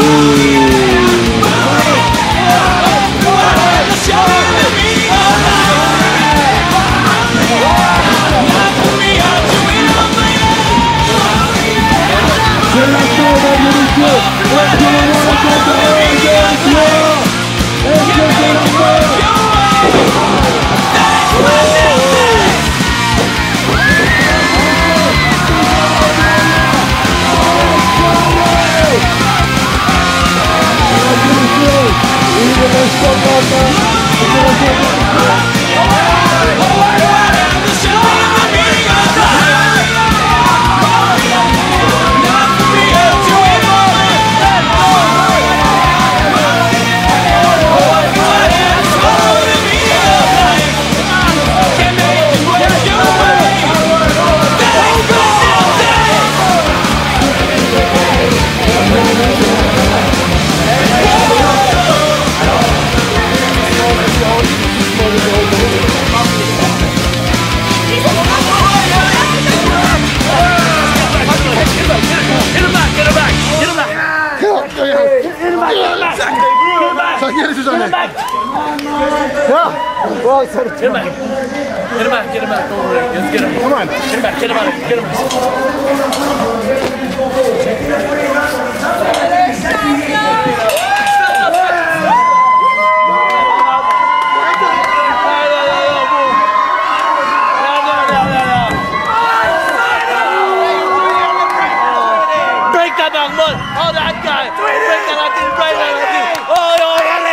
Ooh. go, go, go. Sen gerisi dönek. Ja. Well, sorry. Get him back. Get him back. Get him back. Over there. Just get him. Come on. Get him back. Get him out. Get him. Break that back, man. Oh, that guy. Break that back. Break that back. Oh, oh,